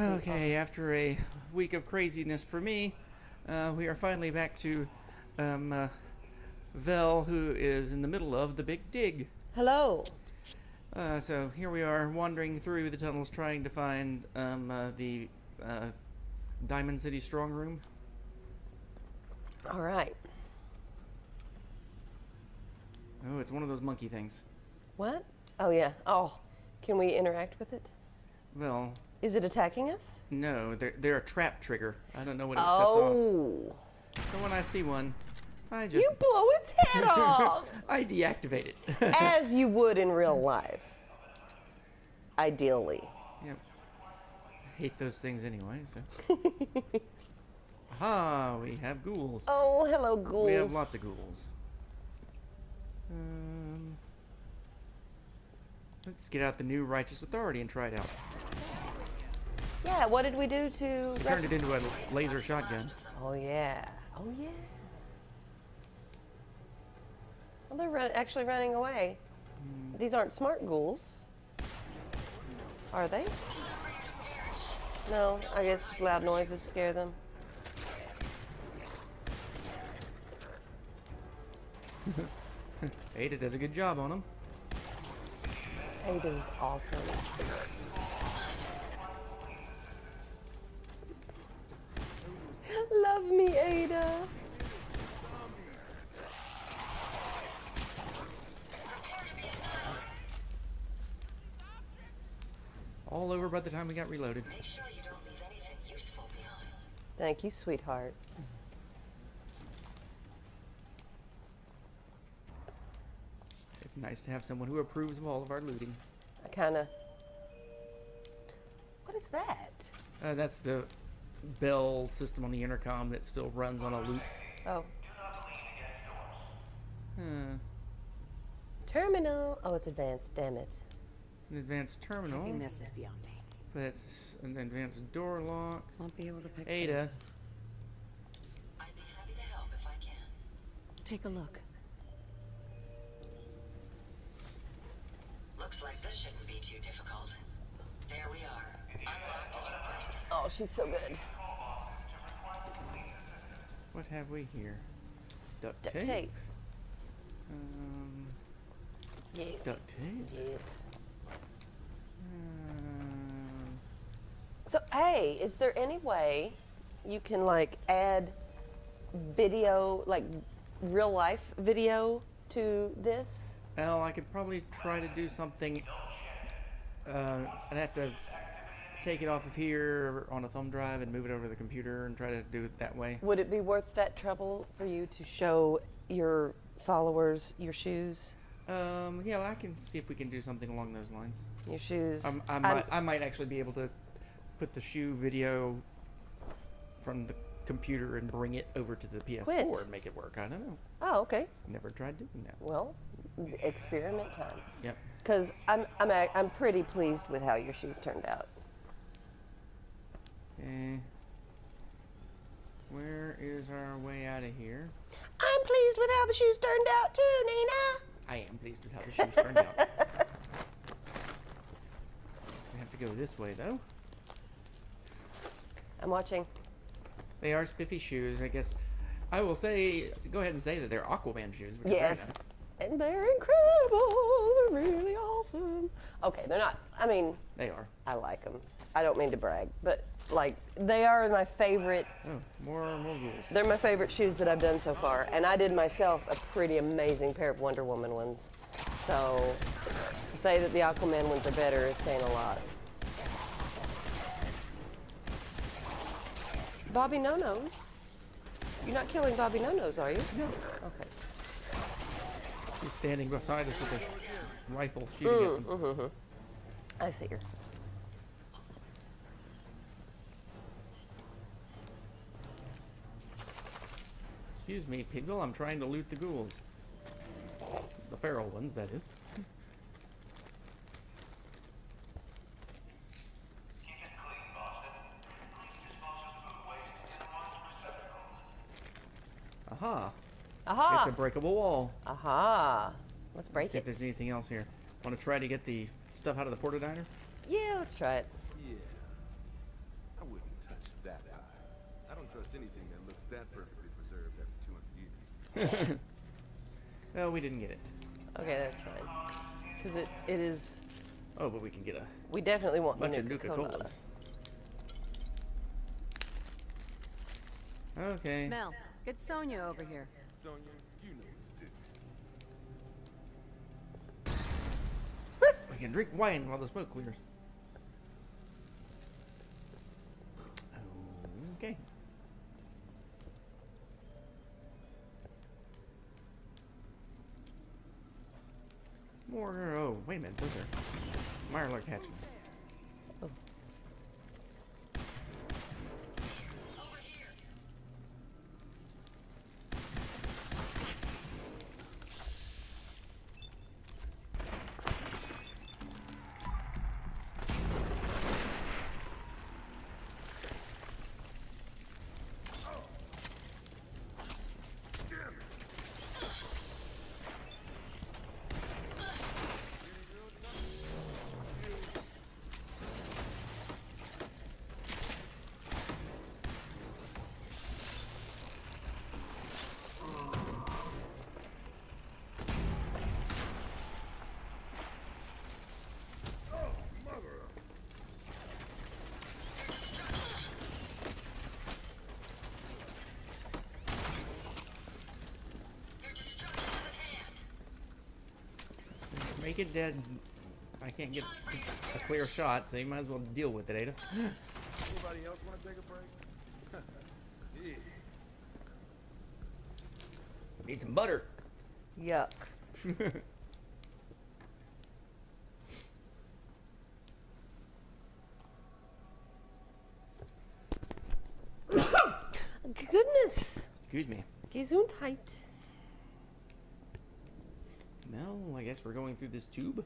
Okay, after a week of craziness for me, uh, we are finally back to um, uh, Vel, who is in the middle of the big dig. Hello. Uh, so here we are wandering through the tunnels trying to find um, uh, the uh, Diamond City strong room. All right. Oh, it's one of those monkey things. What? Oh yeah. Oh, can we interact with it? Well, Is it attacking us? no, they're, they're a trap trigger. I don't know what it sets off. Oh. So when I see one, I just You blow its head off I deactivate it. as you would in real life. Ideally. Yep. I hate those things anyway, so. Aha, we have ghouls. Oh, hello, ghouls. We have lots of ghouls. Um, let's get out the new Righteous Authority and try it out. Yeah. What did we do to? Turned it into a laser shotgun. Oh yeah. Oh yeah. Well, they're run- actually running away. Mm. These aren't smart ghouls. Are they? No, I guess just loud noises scare them. Ada does a good job on them. Ada's awesome. Love me, Ada. All over by the time we got reloaded. Make sure you don't leave anything useful behind. Thank you, sweetheart. It's nice to have someone who approves of all of our looting. I kind of. What is that? Uh, that's the bell system on the intercom that still runs on a loop. Oh, Huh. terminal. Oh, it's advanced. Damn it. It's an advanced terminal, Picking this is beyond me. But it's an advanced door lock. Won't be able to pick Ada. this. I'd be happy to help if I can. Take a look. Looks like this shouldn't be too difficult. There we are. Unlocked as requested. Oh, she's so good. What have we here? Duct Duct tape. tape. Um, Yes. duct tape. Yes. Um, So, hey, is there any way you can like add video, like real life video to this? well, I could probably try to do something. Uh, I'd have to take it off of here on a thumb drive and move it over to the computer and try to do it that way. Would it be worth that trouble for you to show your followers your shoes? Um, yeah, well, I can see if we can do something along those lines. Your shoes. I I'm- might, I might actually be able to put the shoe video from the computer and bring it over to the PS4 Quit. and make it work. I don't know. Oh, okay. Never tried doing that. Well, experiment time. Yep. Because I'm, I'm, a- I'm pretty pleased with how your shoes turned out. Okay. Where is our way out of here? I'm pleased with how the shoes turned out too, Nena. I am pleased with how the shoes turned out. We have to go this way though. I'm watching. They are spiffy shoes. I guess I will say, go ahead and say that they're Aquaman shoes. Which Yes. Are very nice. And they're incredible. They're really awesome. Okay, they're not. I mean, They are. I like them. I don't mean to brag, but like they are my favorite. Oh, more more. They're my favorite shoes that I've done so far, and I did myself a pretty amazing pair of Wonder Woman ones. So to say that the Aquaman ones are better is saying a lot. Bobbi No-Nose. You're not killing Bobbi No-Nose, are you? No. Okay. She's standing beside us with a rifle shooting Mm, at them. mm-hmm. I see her. Excuse me, Pigville, I'm trying to loot the ghouls. The feral ones, that is. Aha! Aha! It's a breakable wall. Aha! Let's break Let's see if there's anything else here. Want to try to get the stuff out of the porta diner? Yeah, let's try it. Yeah. I wouldn't touch that high. I don't trust anything that looks that perfectly preserved after 200 years. Oh, we didn't get it. Okay, that's fine. Because it, it is. Oh, but we can get a We definitely want bunch of Nuka Nuka Cola. Colas. Okay. Mel, get Sonya over here. Sonya, We can drink wine while the smoke clears. Okay. More. Oh, wait a minute. Those are Mirelurk hatchlings. Your oh. Make it dead. I can't get a clear shot, so you might as well deal with it, Ada. Anybody else want to take a break? yeah. Need some butter. Yuck. Goodness. Excuse me. Gesundheit. Mel, I guess we're going through this tube.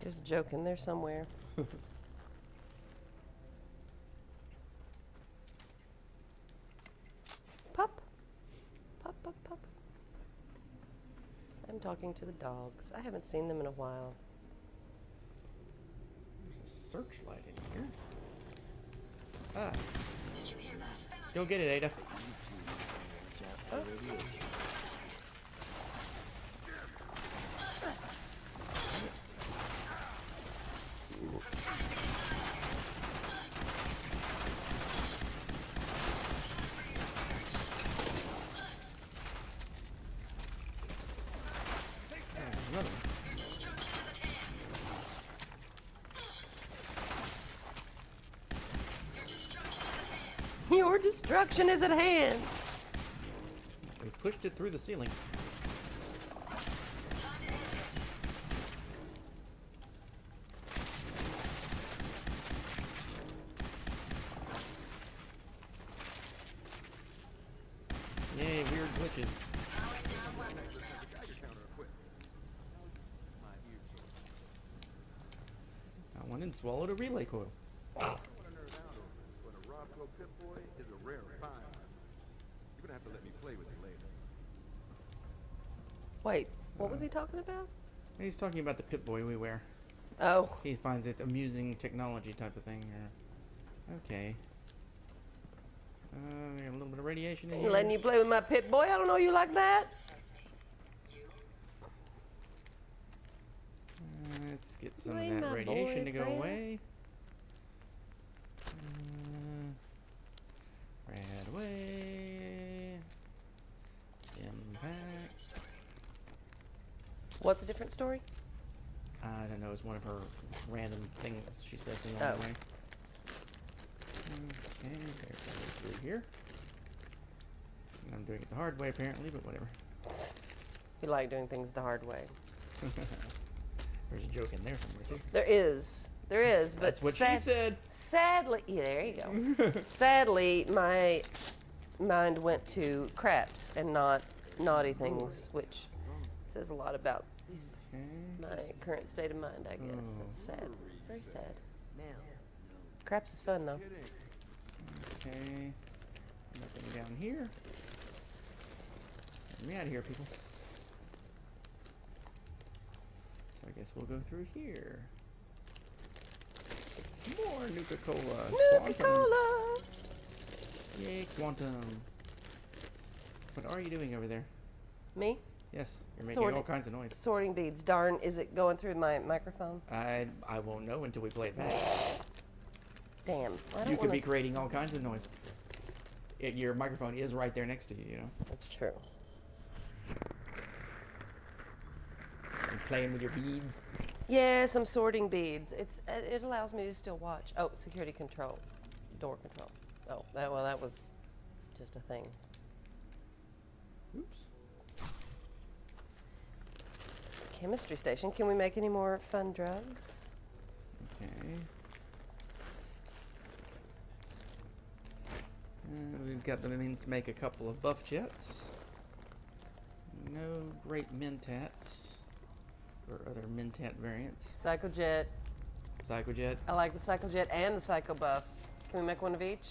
There's a joke in there somewhere. Pup. Pup, pup, pup. I'm talking to the dogs. I haven't seen them in a while. There's a searchlight in here. Ah, Did you hear that? go get it, Ada. Your destruction is at hand. Pushed it through the ceiling. Yay, weird glitches. I went and swallowed a relay coil. You're gonna have to let me play with. Wait, what was he talking about? He's talking about the Pip Boy we wear. Oh, He finds it amusing technology type of thing. Or... Okay. Uh, a little bit of radiation in here. letting you play with my Pip Boy? I don't know you like that. Uh, let's get some of that radiation to go boyfriend. away. Uh, rad away. Impact. What's a different story? I don't know. It's one of her random things she says along Oh. the way. Okay, there's way through here. I'm doing it the hard way apparently, but whatever. You like doing things the hard way. There's a joke in there somewhere too. There is. There is, but That's what sad- she said. Sadly, yeah, there you go. sadly, my mind went to craps and not naughty things, which says a lot about. Mm-hmm. my current state of mind, I guess. Oh. That's mm. sad. Very sad. Craps is fun, though. Okay. Nothing down here. Get me out of here, people. So I guess guess we'll go through here. More Nuka Cola. Nuka Cola. Yay, quantum. What are you doing over there? Me? Yes, you're making Sorting- all kinds of noise. Sorting beads. Darn, is it going through my microphone? I I won't know until we play it back. Damn. I don't You could be wanna- creating all kinds of noise. It, your microphone is right there next to you, you know. That's true. And playing with your beads. Yes, I'm sorting beads. It's uh, it allows me to still watch. Oh, security control, door control. Oh, that well, that was just a thing. Chemistry station. Can we make any more fun drugs? Okay. Uh, we've got the means to make a couple of buff jets. No great mentats or other mentat variants. Psychojet. Psychojet. I like the Psychojet and the Psycho Buff. Can we make one of each?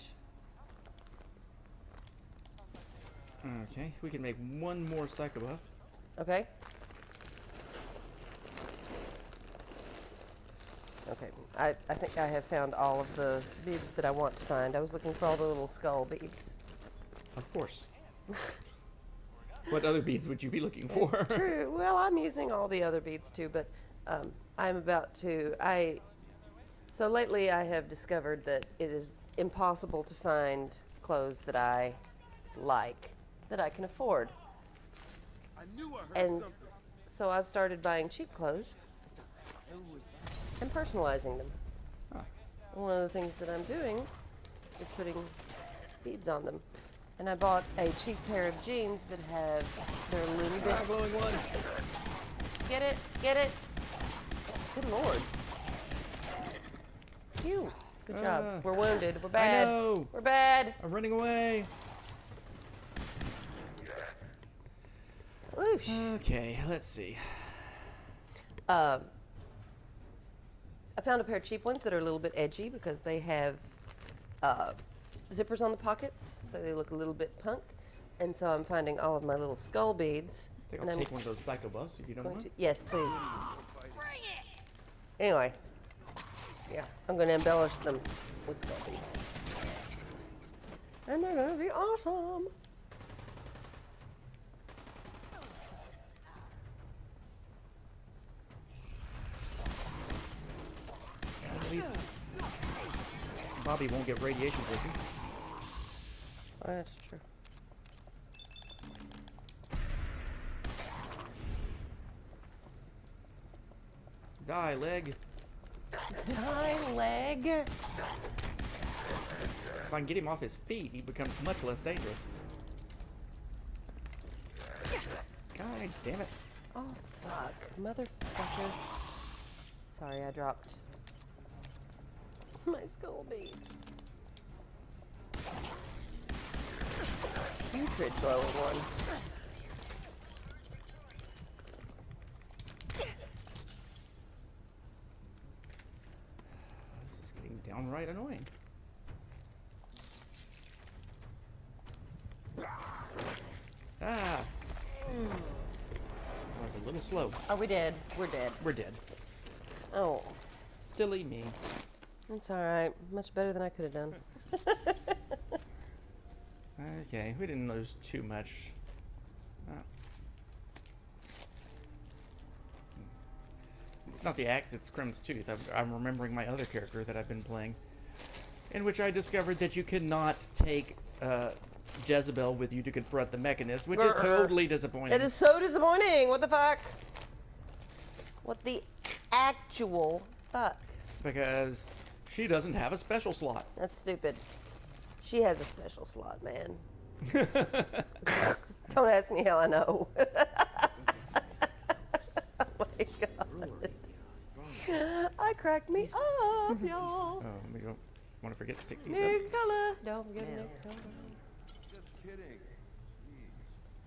Okay, we can make one more psycho buff. Okay. Okay, I, I think I have found all of the beads that I want to find. I was looking for all the little skull beads. Of course. what other beads would you be looking for? It's true. Well, I'm using all the other beads too, but um, I'm about to. I so lately I have discovered that it is impossible to find clothes that I like that I can afford, I knew I heard and something. so I've started buying cheap clothes and personalizing them. Ah. And One of the things that I'm doing is putting beads on them. And I bought a cheap pair of jeans that have they're a little bit Ah, glowing one. Get it? Get it? Good lord. Phew. Good job. Ah. We're wounded. We're bad. I know. We're bad. I'm running away. Whoosh. Okay, let's see. Um, I found a pair of cheap ones that are a little bit edgy because they have uh, zippers on the pockets, so they look a little bit punk. And so I'm finding all of my little skull beads. I think and I'll I'm take one of those psycho buffs if you don't going mind. to, yes, please. Anyway, yeah, I'm going to embellish them with skull beads. And they're going to be awesome. At least Bobbi won't get radiation poisoning. Oh, that's true. Die, leg. Die leg. If I can get him off his feet, he becomes much less dangerous. God damn it. Oh, fuck. Motherfucker. Sorry, I dropped my skull beads. Putrid glowing one. This is getting downright annoying. Ah! I was a little slow. Are we dead? We're dead. We're dead. Oh, Silly me. That's alright. Much better than I could have done. Okay, we didn't lose too much. Oh. It's not the axe, it's Kremvh's Tooth. I'm, I'm remembering my other character that I've been playing, in which I discovered that you cannot take uh, Jezebel with you to confront the Mechanist, which is totally disappointing. It is so disappointing. What the fuck? What the actual fuck? Because she doesn't have a special slot. That's stupid. She has a special slot, man. Don't ask me how I know. oh my god. I cracked me up, y'all. Oh, we don't want to forget to pick these up. Nuka Cola. Don't forget Nuka Cola. Just kidding.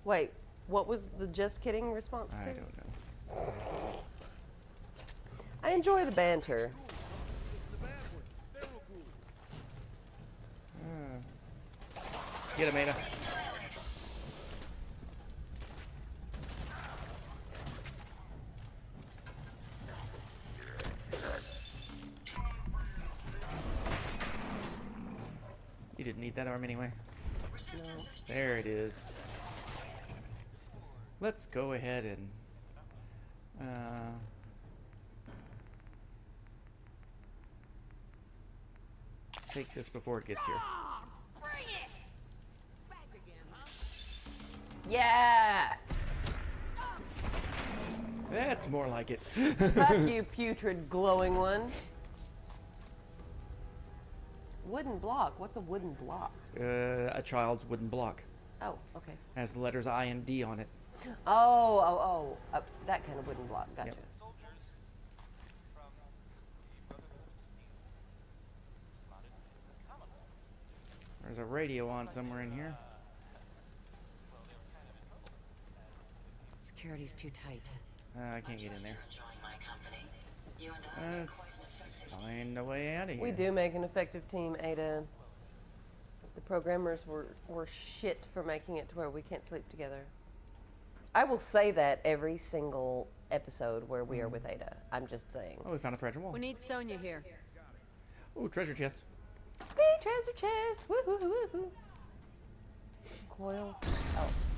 Wait, what was the just kidding response to? I to? don't know. I enjoy the banter. Get him, Ada. You didn't need that arm anyway. No. There it is. Let's go ahead and... Uh, take this before it gets here. Yeah! That's more like it. Fuck you, putrid glowing one. Wooden block. What's a wooden block? Uh, a child's wooden block Oh, okay. has the letters I and D on it. Oh, oh, oh. Uh, that kind of wooden block. Gotcha. Yep. There's a radio on somewhere in here. Security's too tight. Uh, I can't get in there. enjoying my company. You and I. Let's find a way out of here. We do make an effective team, Ada. The programmers were, were shit for making it to where we can't sleep together. I will say that every single episode where we are with Ada. I'm just saying. Oh, we found a fragile wall. We need Sonya here. Oh, treasure chest. Hey, treasure chest! Woohoo, woohoo! Coil. Oh.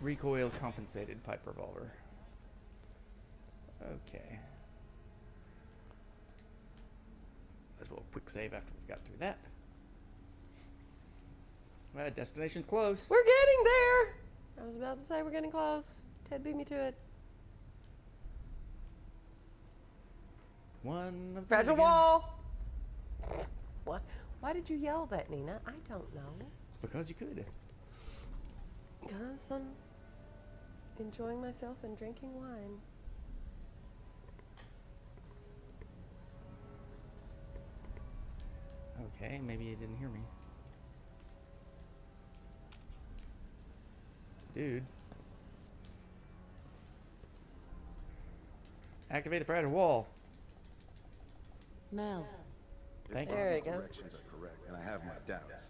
Recoil compensated pipe revolver. Okay. As well, quick save after we've got through that. Well, destination's close. We're getting there! I was about to say we're getting close. Ted beat me to it. One of Fragile these wall! Why, why did you yell that, Nena? I don't know. Because you could. Because I'm enjoying myself and drinking wine. Okay, maybe you didn't hear me. Dude. Activate the fragile wall. Mel. Thank There you. you go. Directions are correct, and I have my doubts.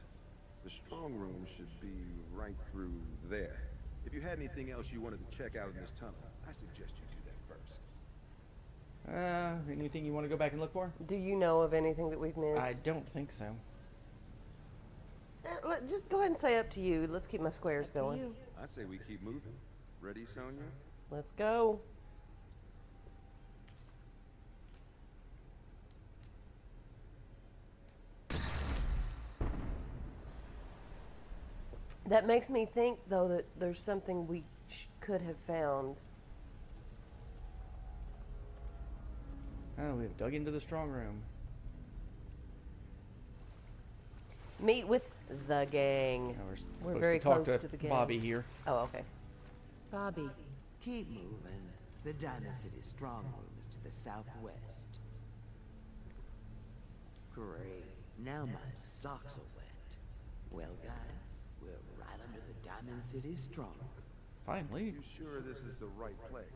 The strong room should be right through there. If you had anything else you wanted to check out in this tunnel, I suggest you do that first. Uh, anything you want to go back and look for? Do you know of anything that we've missed? I don't think so. Uh, let- just go ahead and say up to you. Let's keep my squares To going. I say we keep moving. Ready, Sonya? Let's go. That makes me think, though, that there's something we sh- could have found. Oh, we've dug into the strong room. Meet with the gang. Now we're We're supposed very to talk close to, to the gang. Bobbi here. Oh, okay. Bobbi. Keep moving. The Diamond City strong room is to the southwest. Great. Now my socks are wet. Well, guys, we're right under the Diamond City strong room. Finally. You sure this is the right place?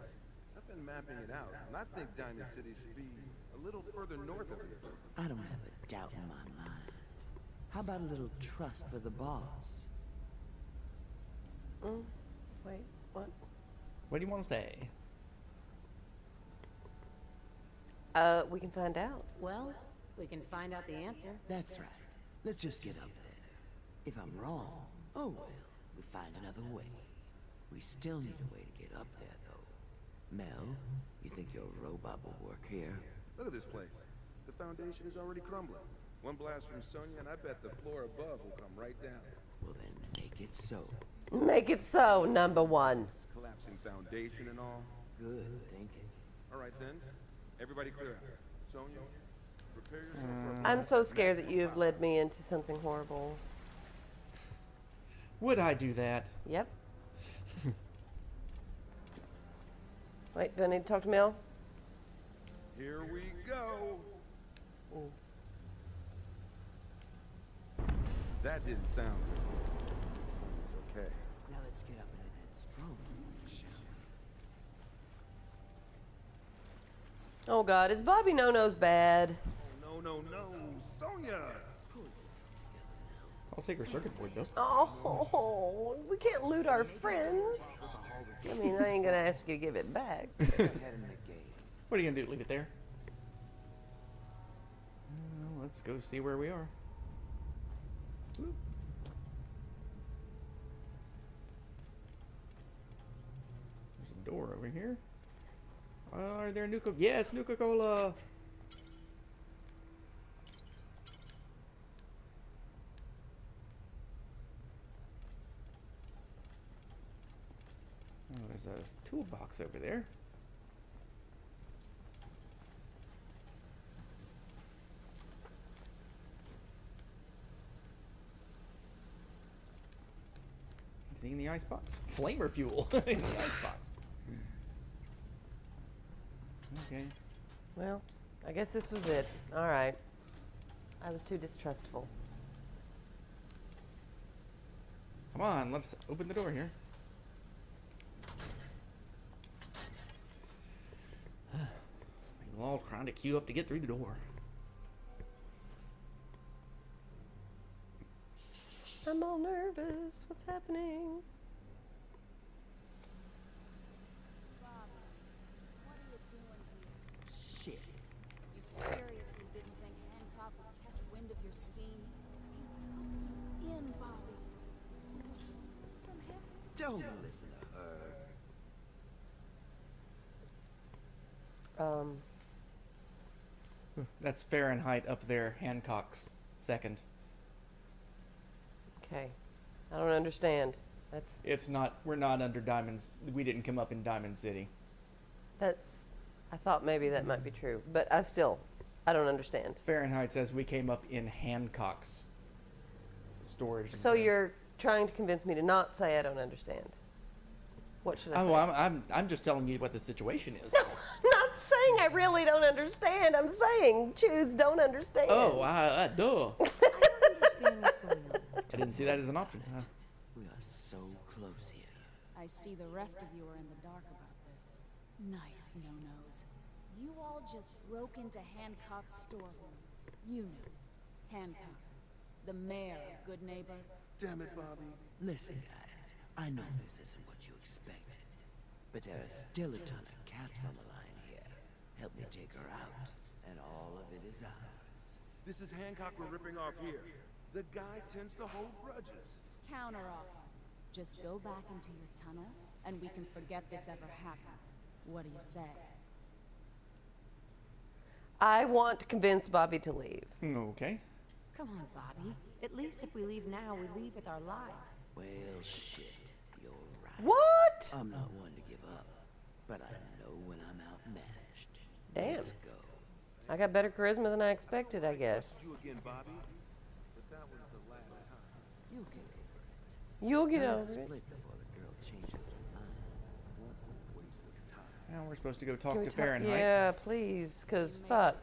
I've been mapping it out, and I think Diamond City should be a little further north of here. I don't have a doubt in my mind. How about a little trust for the boss? Mm. Wait, what? What do you want to say? Uh, we can find out. Well, we can find out the answer. That's right. Let's just get up there. If I'm wrong, oh well, we find another way. We still need a way to get up there, though. Mel, you think your robot will work here? Look at this place. The foundation is already crumbling. One blast from Sonya, and I bet the floor above will come right down. Well then, make it so. Make it so, number one. This collapsing foundation and all. Good thinking. All right then, everybody clear out. Sonya, prepare yourself for. a I'm so scared that you have led me into something horrible. Would I do that? Yep. Wait, do I need to talk to Mel? Here we go. Ooh. That didn't sound good. Sonya's okay. Now let's get up into that strong shall we? Oh God, is Bobbi No-Nose's bad? Oh, no, no, no, Sonya! I'll take her circuit board though. Oh, we can't loot our friends. I mean, I ain't gonna ask you to give it back. Head in the gate. What are you gonna do? Leave it there? Uh, let's go see where we are. move. There's a door over here. Uh, are there Nuka? Yes, Nuka Cola. Oh, there's a toolbox over there. Anything in the icebox? Flamer fuel in the icebox. Okay. Well, I guess this was it. All right. I was too distrustful. Come on, let's open the door here. We're all trying to queue up to get through the door. I'm all nervous. What's happening? Shit. You seriously didn't think Hancock would catch wind of your scheme? He took you in, Bobbi. You stole from him? Don't listen to her. Um, That's Fahrenheit up there, Hancock's second. okay. I don't understand. That's It's not, we're not under Diamonds. We didn't come up in Diamond City. that's I thought maybe that might be true, but I still I don't understand. Fahrenheit says we came up in Hancock's storage. So you're trying to convince me to not say I don't understand. What should I Oh, say? I'm, I'm, I'm just telling you what the situation is. No, saying I really don't understand. I'm saying choose don't understand. Oh, I, I, duh. I don't understand what's going on. I didn't see that as an option. Huh? We are so close here. I see the rest of you are in the dark about this. Nice no-nos. You all just broke into Hancock's storeroom. You knew. Hancock, the mayor of Goodneighbor. Damn it, Bobbi. Listen, guys, I know this isn't what you expected, but there is still a ton of caps on the line here. Help me take her out, and all of it is ours. This is Hancock we're ripping off here. The guy tends to hold grudges. Counter offer. Just go back into your tunnel, and we can forget this ever happened. What do you say? I want to convince Bobbi to leave. Okay. Come on, Bobbi. At least if we leave now, we leave with our lives. Well, shit, you're right. What? I'm not one to give up, but I know when I'm outmatched. Damn. I got better charisma than I expected, I guess. You again, Bobbi. But that was the last time. You'll get over it. You'll get Now it. split before the girl changes her mind. What a waste of time. Now we're supposed to go talk to talk- Fahrenheit. Yeah, please, cause fuck.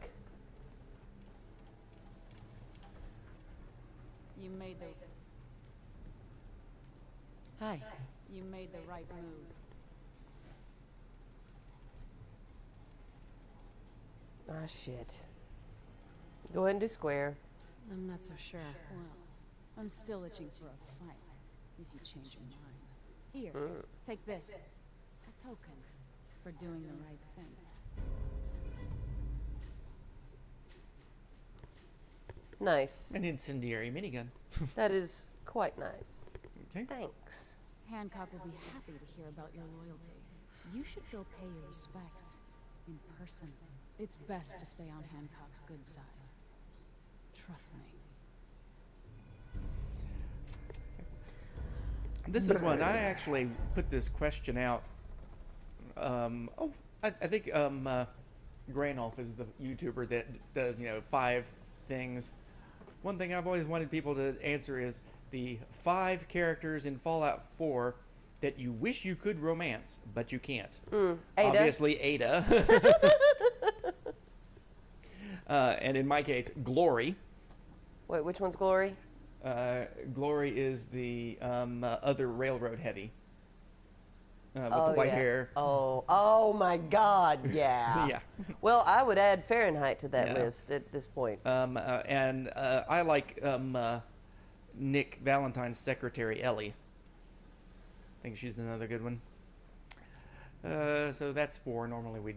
You made the Hi. you made the right move. Ah, shit. Go ahead and do square. I'm not so sure. Well, I'm still itching for a fight. If you change your mind. Here, take this. A token for doing the right thing. Nice. An incendiary minigun. That is quite nice. okay. Thanks. Hancock will be happy to hear about your loyalty. You should go pay your respects in person. It's best to stay on Hancock's good side. Trust me. This is one I actually put this question out. Um, oh, I, I think um, uh, Granolf is the YouTuber that does you know five things. One thing I've always wanted people to answer is the five characters in Fallout 4 that you wish you could romance but you can't. Ada? Obviously, Ada. uh, and in my case, Glory. Wait, which one's Glory? Uh, Glory is the um, uh, other railroad heavy uh, with oh, the white yeah. hair. Oh, oh my God, yeah. Yeah. Well, I would add Fahrenheit to that Yeah. list at this point. Um, uh, and uh, I like um, uh, Nick Valentine's secretary Ellie. I think she's another good one. Uh, so that's four. Normally we'd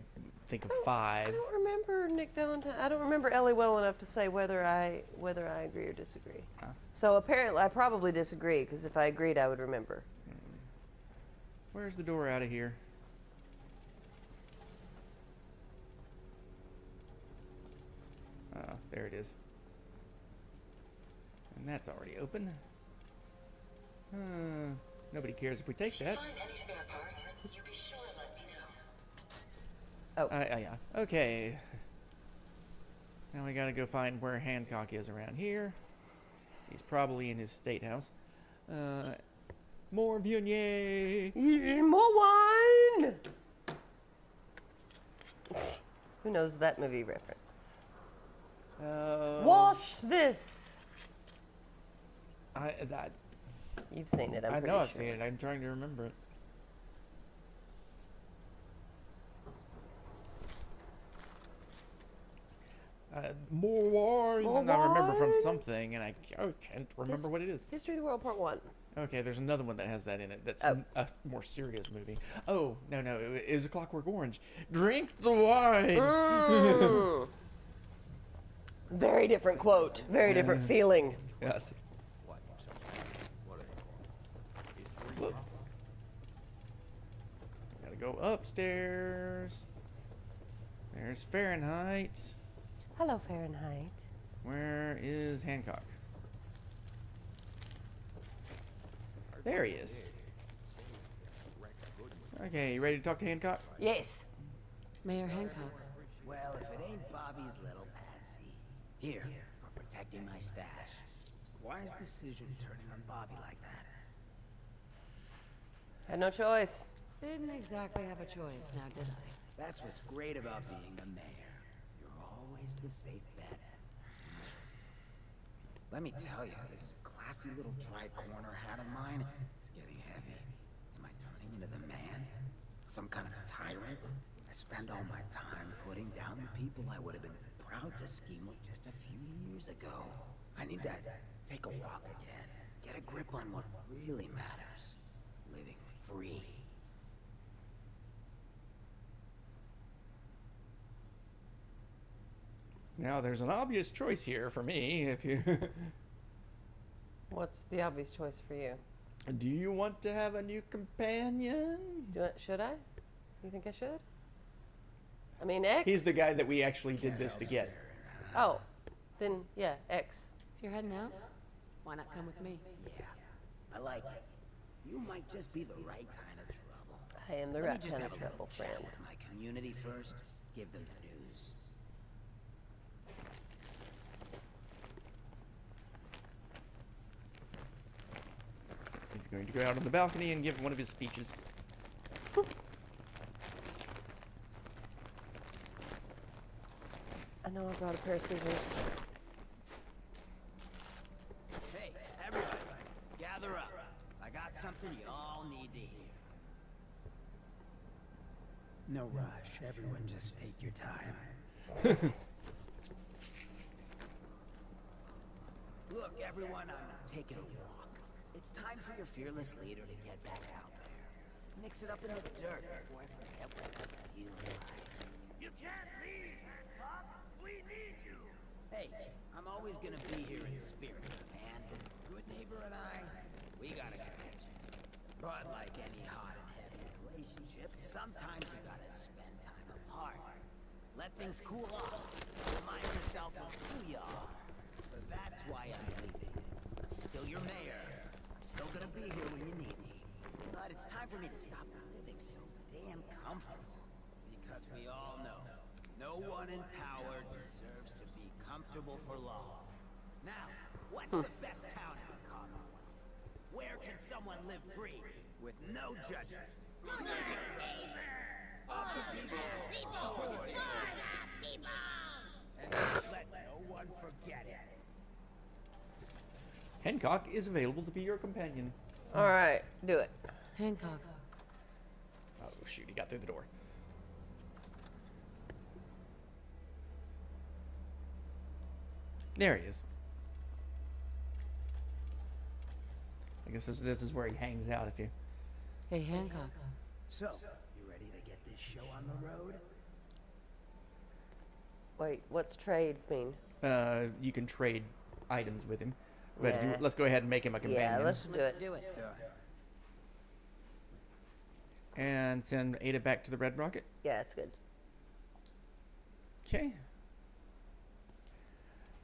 think of I five. don't remember Nick Valentine. I don't remember Ellie well enough to say whether I whether I agree or disagree. Ah. So apparently, I probably disagree because if I agreed, I would remember. Where's the door out of here? Ah, there it is. And that's already open. Uh, nobody cares if we take that. Find any spare parts? You be sure Oh, Uh, yeah. Okay. Now we gotta go find where Hancock is around here. He's probably in his state house. Uh, more Viognier. more wine. Who knows that movie reference? Uh, Wash this. I, that, You've seen it. I'm I pretty know I've sure. seen it. I'm trying to remember it. Uh, more wine. More I remember from something, and I, I can't remember His- what it is. History of the World Part One. Okay, there's another one that has that in it. That's Oh. a more serious movie. Oh no, no, it, it was a Clockwork Orange. Drink the wine. Mm. Very different quote. Very different feeling. yes. What? What are they called? Whoop. Gotta go upstairs. There's Fahrenheit. Hello, Fahrenheit. Where is Hancock? There he is. Okay, you ready to talk to Hancock? Yes. Mayor Hancock. Well, if it ain't Bobbi's little patsy. Here, for protecting my stash. Wise decision turning on Bobbi like that. Had no choice. Didn't exactly have a choice, now did I? That's what's great about being the mayor. You're the safe bet. Let me tell you, this classy little tri-corner hat of mine is getting heavy. Am I turning into the man? Some kind of tyrant? I spend all my time putting down the people I would have been proud to scheme with just a few years ago. I need to take a walk again. Get a grip on what really matters. Living free. Now, there's an obvious choice here for me. If you What's the obvious choice for you? do, you want to have a new companion? Do I, should I? You think I should? I mean, X. He's the guy that we actually did this to get. Oh, then yeah, X. If you're heading out, why not come with me? Yeah, I like it. You might just be the right kind of trouble. I am the right kind Let me right just kind have of a little trouble chat friend. with my community first. Give them the news. He's going to go out on the balcony and give one of his speeches. I know I brought a pair of scissors. Hey, everybody, gather up. I got something you all need to hear. No rush. Everyone just take your time. Look, everyone, I'm taking a walk. It's time for your fearless leader to get back out there. Mix it up in the dirt before I forget what that feels like. You can't leave, Hancock! We need you! Hey, I'm always gonna be here in spirit, man. Goodneighbor and I, we got a connection. But like any hot and heavy relationship, sometimes you gotta spend time apart. Let things cool off. Remind yourself of who you are. So that's why I'm leaving. Still your mayor. I'm still gonna be here when you need me. But it's time for me to stop living so damn comfortable. Because we all know, no one in power deserves to be comfortable for long. Now, what's the best town in the Commonwealth? Where can someone live free with no judgment? Of the people, for the people don't let no one forget it. Hancock is available to be your companion. All right, do it. Hancock. Oh shoot, he got through the door. There he is. I guess this, this is where he hangs out if you... Hey, Hancock. So, you ready to get this show on the road? Wait, what's trade mean? Uh, you can trade items with him, but if you, Yeah. let's go ahead and make him a companion. Yeah, let's do Let's it. do it. And send Ada back to the Red Rocket. Yeah, it's good. Okay.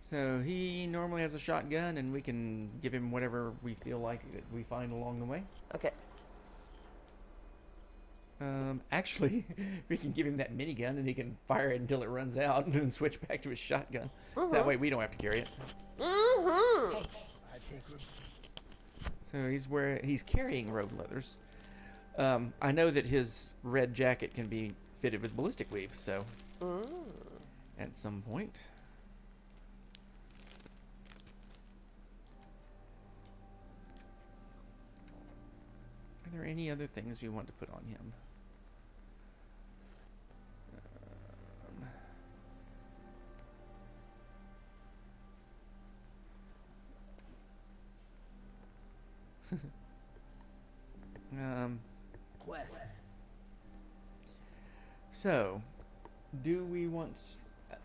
So he normally has a shotgun, and we can give him whatever we feel like that we find along the way. Okay. Um, actually, we can give him that minigun, and he can fire it until it runs out, and then switch back to his shotgun. That way, we don't have to carry it. Mm-hmm. I take re- So he's where he's carrying road leathers. Um, I know that his red jacket can be fitted with ballistic weave, so Mm. at some point. Are there any other things we want to put on him? um, quests. so, do we want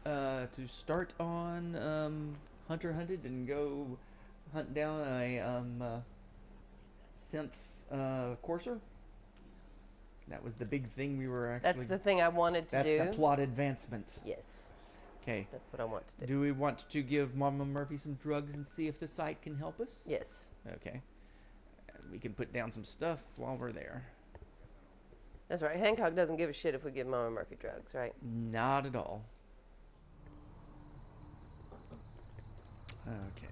uh, to start on um, Hunter Hunted and go hunt down a um, uh, synth uh, courser? That was the big thing we were actually. That's the thing I wanted to that's do. the plot advancement. Yes, Okay. that's what I want to do. Do we want to give Mama Murphy some drugs and see if the sight can help us? Yes, Okay. We can put down some stuff while we're there. that's right. Hancock doesn't give a shit if we give Mama Murphy drugs, right? Not at all. Okay.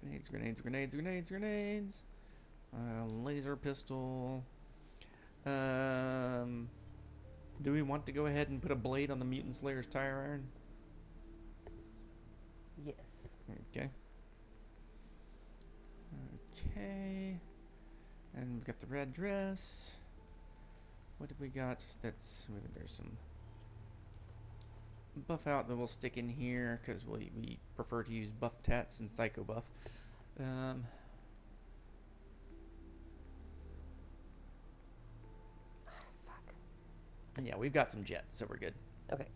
Grenades, grenades, grenades, grenades, grenades. Uh, laser pistol. Um, do we want to go ahead and put a blade on the Mutant Slayer's tire iron? Yes. Okay. Okay. And we've got the red dress. What have we got? That's maybe there's some Buffout that we'll stick in here because we we prefer to use Bufftats and Psychobuff. Um. Fuck. Yeah, we've got some jets, so we're good. Okay.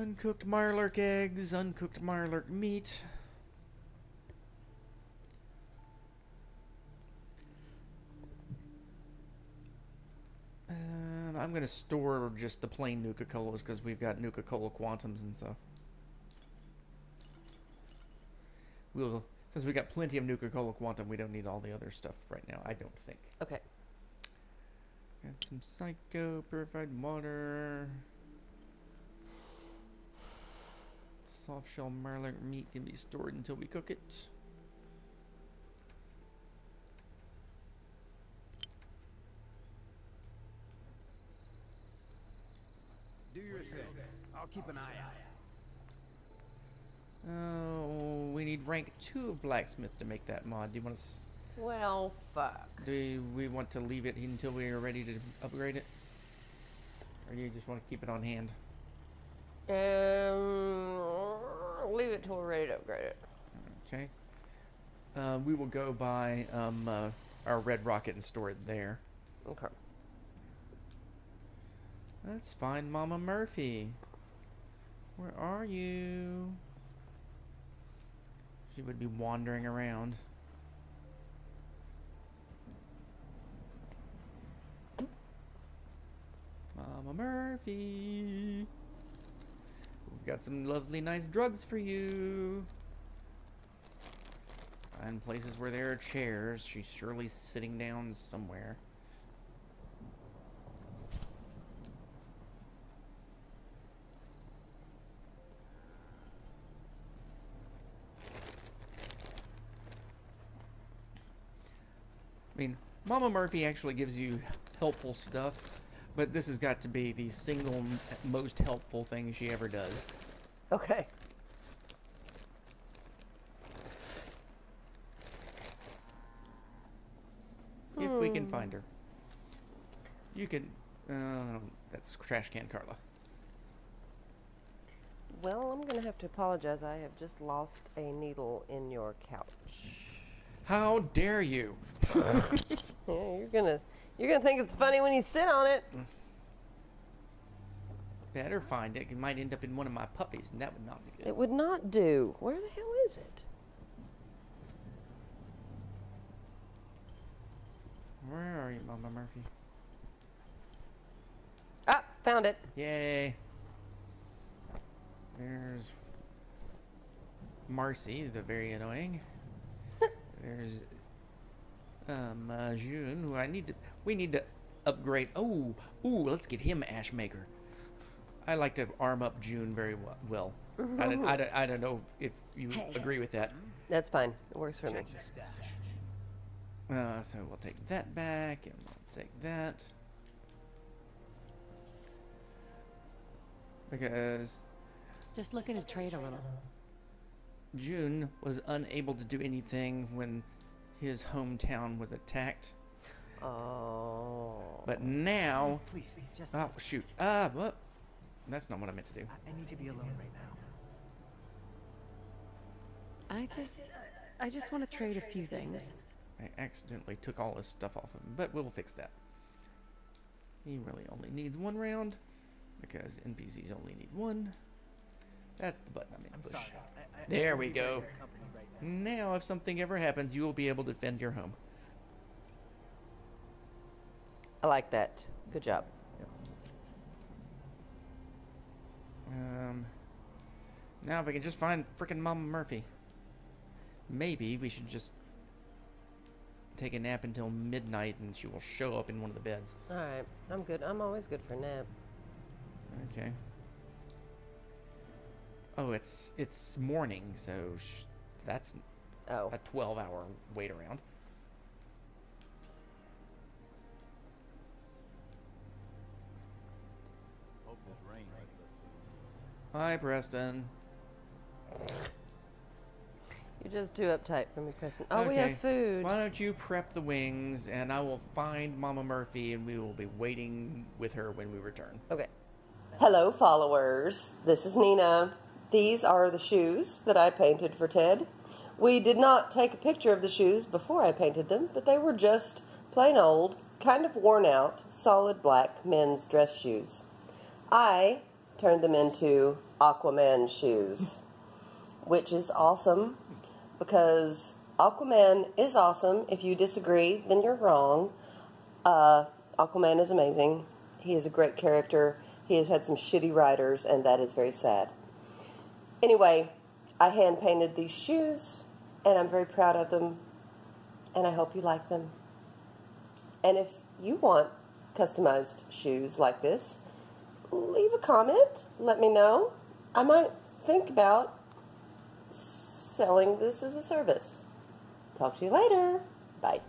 Uncooked Mirelurk eggs, uncooked Mirelurk meat. Um, I'm gonna store just the plain Nuka Colas because we've got Nuka Cola Quantums and stuff. We'll since we got plenty of Nuka Cola Quantum, we don't need all the other stuff right now. I don't think. Okay. Got some Psycho, Purified Water. Soft shell Mirelurk meat can be stored until we cook it. Do your thing. I'll keep an eye out. Oh, we need rank 2 of Blacksmith to make that mod. Do you want to... Well, fuck. Do we want to leave it until we are ready to upgrade it? Or do you just want to keep it on hand? Um, leave it till we're ready to upgrade it. Okay. Uh, we will go by um, uh, our red rocket and store it there. Okay. Let's find Mama Murphy. Where are you? She would be wandering around. Mama Murphy. Got some lovely, nice drugs for you. Find places where there are chairs. She's surely sitting down somewhere. I mean, Mama Murphy actually gives you helpful stuff, but this has got to be the single most helpful thing she ever does. Okay. If we can find her. You can. Uh, that's Trash Can Carla. well, I'm gonna have to apologize. I have just lost a needle in your couch. How dare you? Yeah, you're gonna you're gonna think it's funny when you sit on it. Better find it. It might end up in one of my puppies, and that would not be good. It would not do. Where the hell is it? Where are you, Mama Murphy? Ah, found it. Yay. There's Marcy, the very annoying. There's um uh, Jun, who I need to. We need to upgrade. Oh, ooh, let's get him Ashmaker. I like to arm up Jun very well. well. I, don't, I, don't, I don't know if you agree with that. That's fine. It works for me. Uh, so we'll take that back, and we'll take that. Because Just looking to trade a little. Jun was unable to do anything when his hometown was attacked. Oh. But now, Please, just. oh shoot, ah, what? That's not what I meant to do. I, I need to be alone right now. I just, I just want to trade a few things. I accidentally took all his stuff off of him, but we'll fix that. He really only needs one round because NPCs only need one. That's the button I meant I'm push. sorry. I, I, I There won't we go. right now. Now, if something ever happens, you will be able to defend your home. I like that. Good job. Um, now, if I can just find frickin' Mama Murphy. Maybe we should just take a nap until midnight and she will show up in one of the beds. All right. I'm good. I'm always good for a nap. Okay. Oh, it's it's morning, so sh- that's Oh. a 12 hour wait around. Hope this rain lets us. Hi, Preston. You're just too uptight for me, Preston. Oh, we have food. Why don't you prep the wings and I will find Mama Murphy and we will be waiting with her when we return. Okay. Hello, followers. This is Nena. These are the shoes that I painted for Ted. We did not take a picture of the shoes before I painted them, but they were just plain old, kind of worn out, solid black men's dress shoes. I turned them into Aquaman shoes, which is awesome because Aquaman is awesome. If you disagree, then you're wrong. Uh, Aquaman is amazing. He is a great character. He has had some shitty writers, and that is very sad. Anyway, I hand painted these shoes, and I'm very proud of them, and I hope you like them. And if you want customized shoes like this, leave a comment. Let me know. I might think about selling this as a service. Talk to you later. Bye.